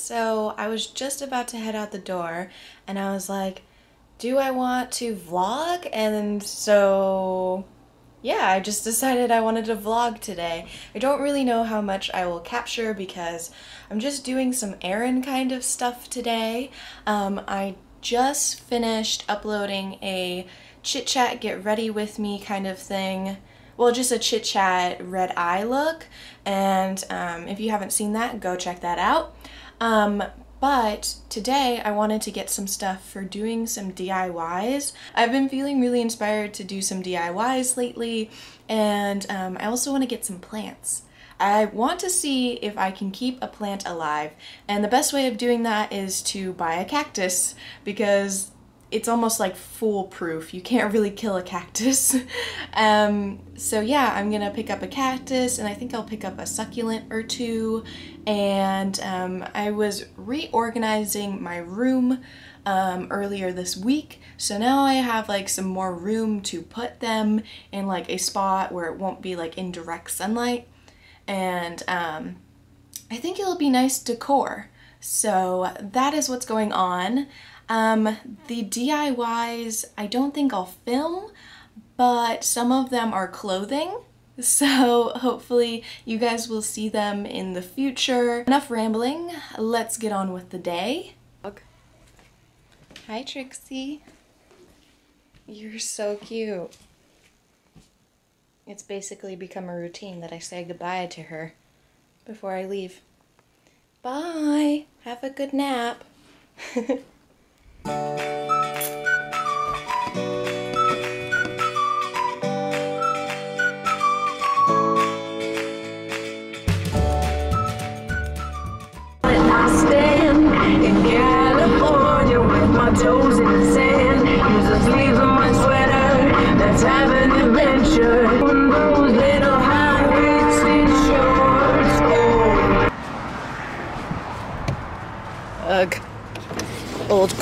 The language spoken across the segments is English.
So I was just about to head out the door and I was like, do I want to vlog? And so yeah, I just decided I wanted to vlog today. I don't really know how much I will capture because I'm just doing some errand kind of stuff today. Um, I just finished uploading a chit chat get ready with me kind of thing well, just a chit chat red eye look. And um, if you haven't seen that, go check that out. Um, but today I wanted to get some stuff for doing some DIYs. I've been feeling really inspired to do some DIYs lately, and um, I also want to get some plants. I want to see if I can keep a plant alive, and the best way of doing that is to buy a cactus because it's almost like foolproof. You can't really kill a cactus. um, so yeah, I'm gonna pick up a cactus and I think I'll pick up a succulent or two. And um, I was reorganizing my room um, earlier this week. So now I have like some more room to put them in like a spot where it won't be like in direct sunlight. And um, I think it'll be nice decor. So that is what's going on. Um, the DIYs, I don't think I'll film, but some of them are clothing. So hopefully you guys will see them in the future. Enough rambling, let's get on with the day. Hi Trixie. You're so cute. It's basically become a routine that I say goodbye to her before I leave. Bye! Have a good nap. Música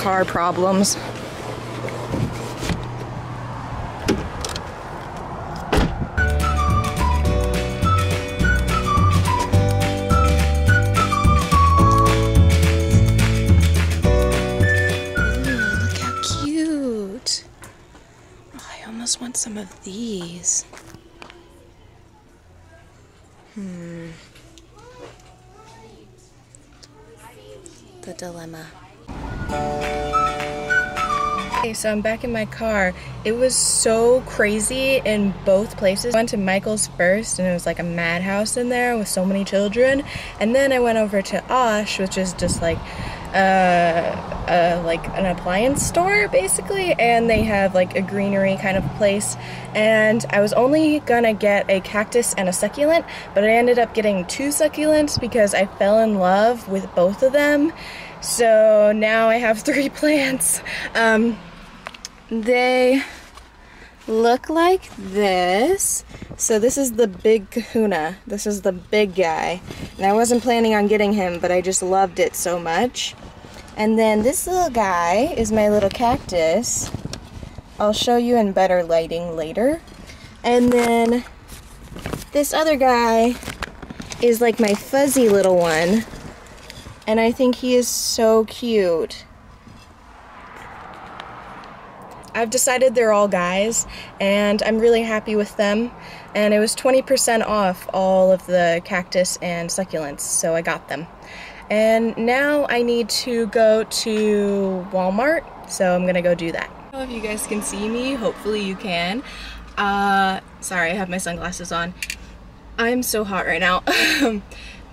car problems. Look how cute. I almost want some of these. Hmm. The dilemma. Okay, so I'm back in my car. It was so crazy in both places. I went to Michael's first and it was like a madhouse in there with so many children. And then I went over to Osh, which is just like uh, uh, like an appliance store basically and they have like a greenery kind of place and I was only gonna get a cactus and a succulent but I ended up getting two succulents because I fell in love with both of them so now I have three plants um, they look like this so this is the big kahuna this is the big guy and I wasn't planning on getting him but I just loved it so much and then this little guy is my little cactus. I'll show you in better lighting later. And then this other guy is like my fuzzy little one. And I think he is so cute. I've decided they're all guys and I'm really happy with them and it was 20% off all of the cactus and succulents so I got them. And now I need to go to Walmart, so I'm gonna go do that. If you guys can see me, hopefully you can. Uh, sorry, I have my sunglasses on. I'm so hot right now.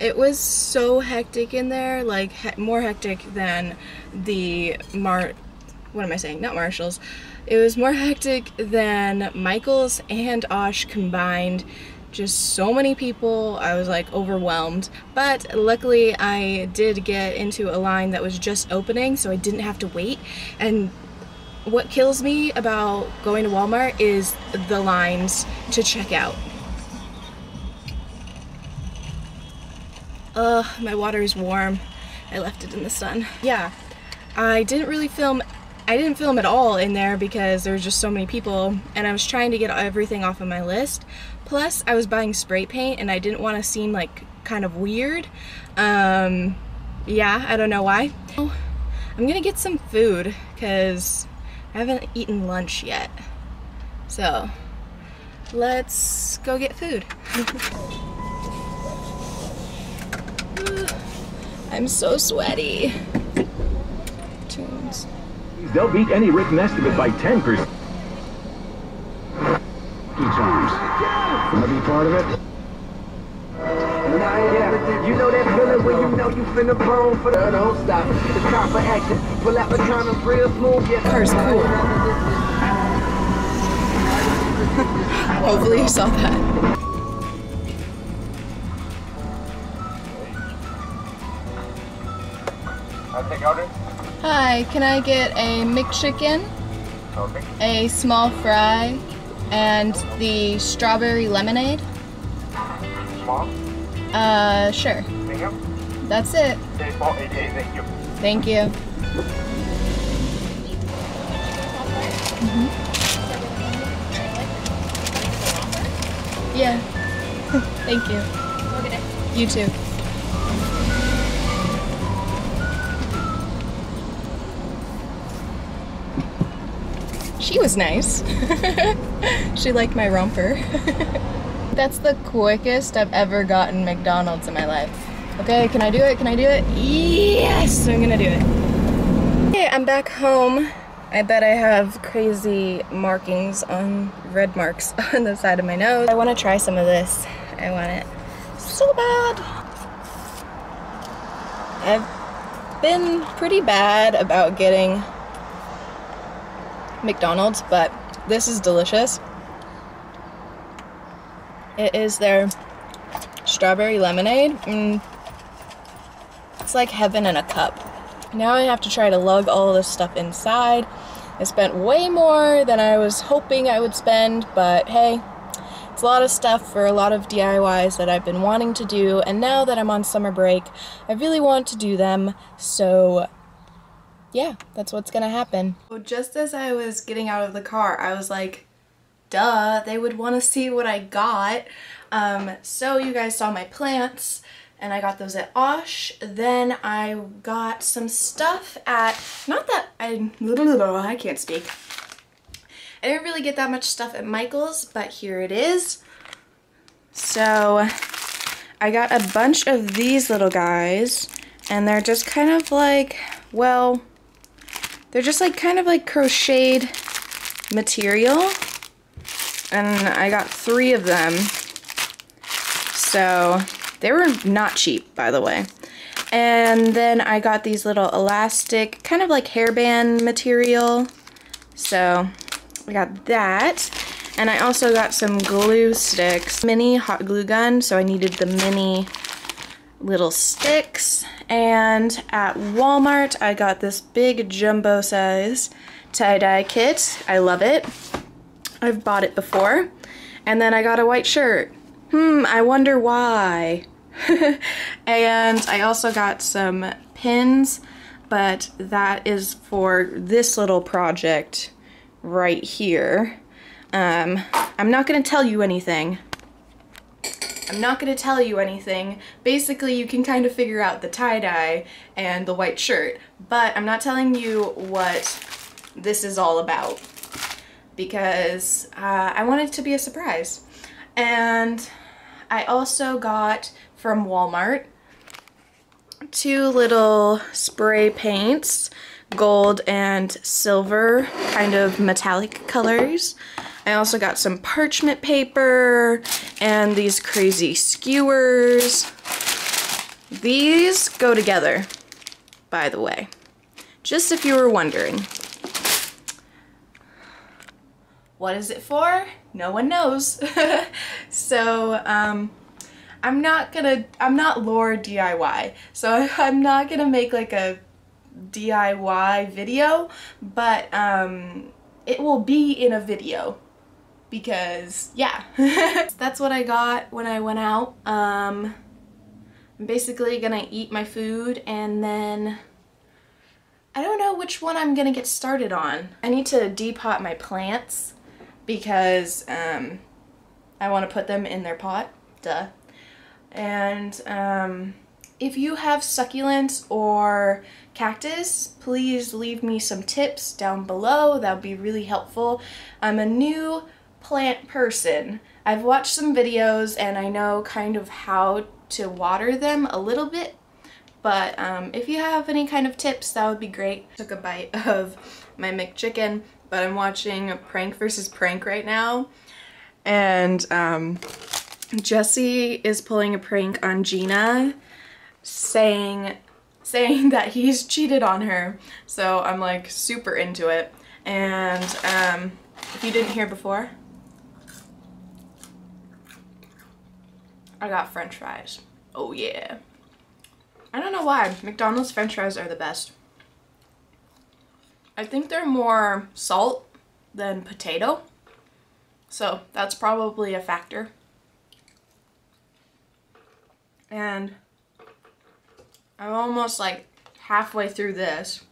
it was so hectic in there, like he more hectic than the Mar, what am I saying, not Marshalls. It was more hectic than Michael's and Osh combined just so many people. I was like overwhelmed. But luckily I did get into a line that was just opening so I didn't have to wait. And what kills me about going to Walmart is the lines to check out. Ugh, my water is warm. I left it in the sun. Yeah, I didn't really film I didn't film at all in there because there was just so many people and I was trying to get everything off of my list. Plus, I was buying spray paint and I didn't want to seem like kind of weird. Um, Yeah, I don't know why. I'm gonna get some food because I haven't eaten lunch yet. So let's go get food. I'm so sweaty. Tunes. They'll beat any written estimate by 10%. Key charms. Wanna be part of it? You know that feeling when you know you finna burn for the don't stop. It's time for action. Pull out the time and real smooth. Yeah. Car's cool. Hopefully you saw that. I'll take order. Hi, can I get a McChicken, Okay. a small fry, and the strawberry lemonade? Small. Uh, sure. Thank you. That's it. Okay, four eight eight. Thank you. Thank you. Mhm. Yeah. Thank you. You too. She was nice. she liked my romper. That's the quickest I've ever gotten McDonald's in my life. Okay, can I do it? Can I do it? Yes, I'm gonna do it. Okay, I'm back home. I bet I have crazy markings on red marks on the side of my nose. I want to try some of this. I want it so bad. I've been pretty bad about getting McDonald's, but this is delicious. It is their strawberry lemonade. Mm. It's like heaven in a cup. Now I have to try to lug all this stuff inside. I spent way more than I was hoping I would spend, but hey, it's a lot of stuff for a lot of DIYs that I've been wanting to do, and now that I'm on summer break, I really want to do them, so yeah, that's what's gonna happen. Well, just as I was getting out of the car, I was like, duh, they would want to see what I got. Um, so you guys saw my plants, and I got those at Osh. Then I got some stuff at, not that I, I can't speak. I didn't really get that much stuff at Michael's, but here it is. So I got a bunch of these little guys, and they're just kind of like, well, they're just like kind of like crocheted material. And I got three of them. So they were not cheap, by the way. And then I got these little elastic, kind of like hairband material. So I got that. And I also got some glue sticks. Mini hot glue gun, so I needed the mini little sticks. And at Walmart, I got this big jumbo size tie-dye kit. I love it. I've bought it before. And then I got a white shirt. Hmm, I wonder why. and I also got some pins, but that is for this little project right here. Um, I'm not going to tell you anything. I'm not going to tell you anything. Basically, you can kind of figure out the tie-dye and the white shirt, but I'm not telling you what this is all about because uh, I want it to be a surprise. And I also got from Walmart two little spray paints, gold and silver, kind of metallic colors. I also got some parchment paper and these crazy skewers. These go together, by the way, just if you were wondering. What is it for? No one knows. so, um, I'm not gonna, I'm not lore DIY, so I'm not gonna make like a DIY video, but um, it will be in a video because yeah, that's what I got when I went out. Um, I'm basically gonna eat my food and then I don't know which one I'm gonna get started on. I need to depot my plants because um, I want to put them in their pot, duh. And um, if you have succulents or cactus, please leave me some tips down below. That would be really helpful. I'm a new plant person. I've watched some videos and I know kind of how to water them a little bit, but um, if you have any kind of tips, that would be great. Took a bite of my McChicken, but I'm watching Prank versus Prank right now, and um, Jesse is pulling a prank on Jeana, saying saying that he's cheated on her. So I'm like super into it. And um, if you didn't hear before, I got french fries. Oh yeah. I don't know why. McDonald's french fries are the best. I think they're more salt than potato. So that's probably a factor. And I'm almost like halfway through this.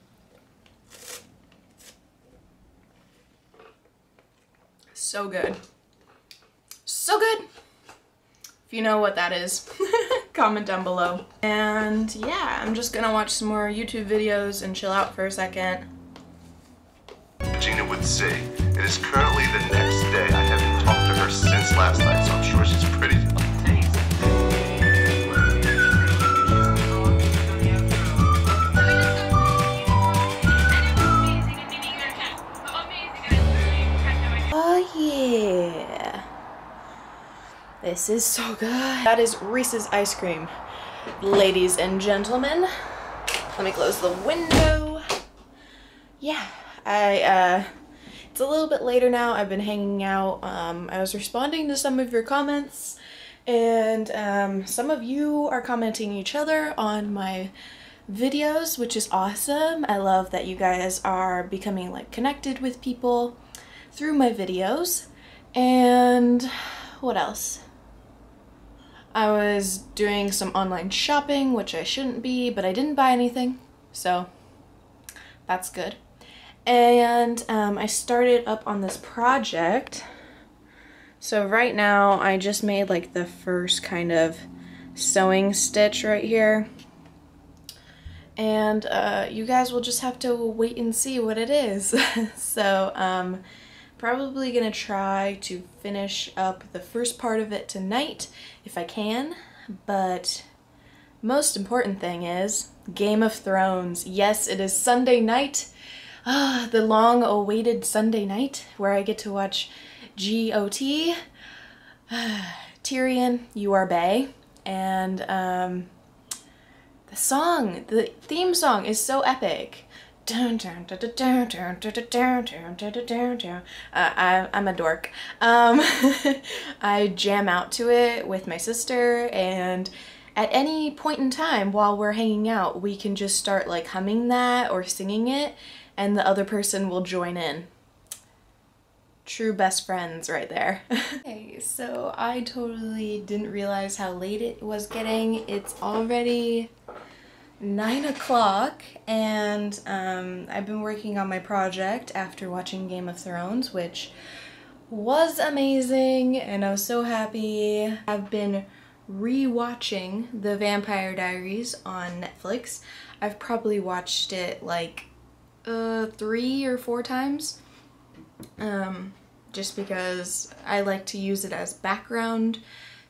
So good. So good. If you know what that is, comment down below. And yeah, I'm just gonna watch some more YouTube videos and chill out for a second. Gina would say, it is currently the next day. I haven't talked to her since last night, so I'm sure she's pretty This is so good. That is Reese's ice cream. Ladies and gentlemen, let me close the window. Yeah, I, uh, it's a little bit later now. I've been hanging out. Um, I was responding to some of your comments, and um, some of you are commenting each other on my videos, which is awesome. I love that you guys are becoming like connected with people through my videos. And what else? I was doing some online shopping, which I shouldn't be, but I didn't buy anything, so that's good. And um, I started up on this project. So right now I just made like the first kind of sewing stitch right here. And uh, you guys will just have to wait and see what it is. so um, probably gonna try to finish up the first part of it tonight if I can. But most important thing is Game of Thrones. Yes, it is Sunday night. Ah, the long awaited Sunday night where I get to watch GOT. Tyrion, you are Bay. And um, the song, the theme song is so epic. Uh, I, I'm a dork. Um, I jam out to it with my sister, and at any point in time while we're hanging out, we can just start like humming that or singing it, and the other person will join in. True best friends right there. okay, so I totally didn't realize how late it was getting. It's already nine o'clock and um, I've been working on my project after watching Game of Thrones, which was amazing and I was so happy. I've been re-watching The Vampire Diaries on Netflix. I've probably watched it like uh, three or four times. Um, just because I like to use it as background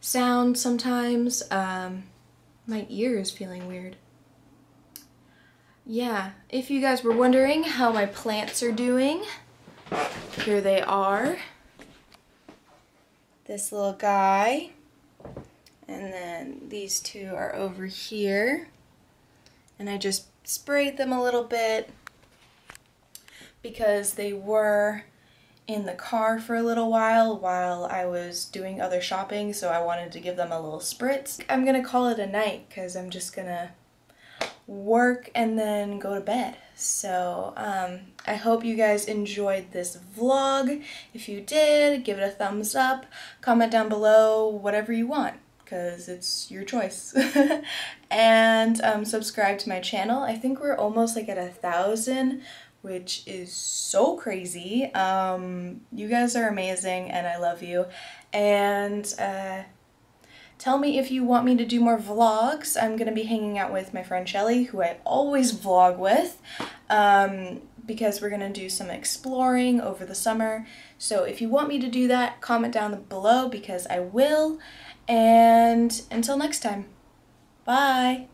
sound sometimes. Um, my ear is feeling weird. Yeah, if you guys were wondering how my plants are doing, here they are. This little guy, and then these two are over here. And I just sprayed them a little bit because they were in the car for a little while while I was doing other shopping, so I wanted to give them a little spritz. I'm gonna call it a night because I'm just gonna work and then go to bed. So um, I hope you guys enjoyed this vlog. If you did, give it a thumbs up, comment down below, whatever you want because it's your choice. and um, subscribe to my channel. I think we're almost like at a thousand which is so crazy. Um, you guys are amazing and I love you. And uh, Tell me if you want me to do more vlogs. I'm gonna be hanging out with my friend Shelly, who I always vlog with, um, because we're gonna do some exploring over the summer. So if you want me to do that, comment down below because I will. And until next time, bye.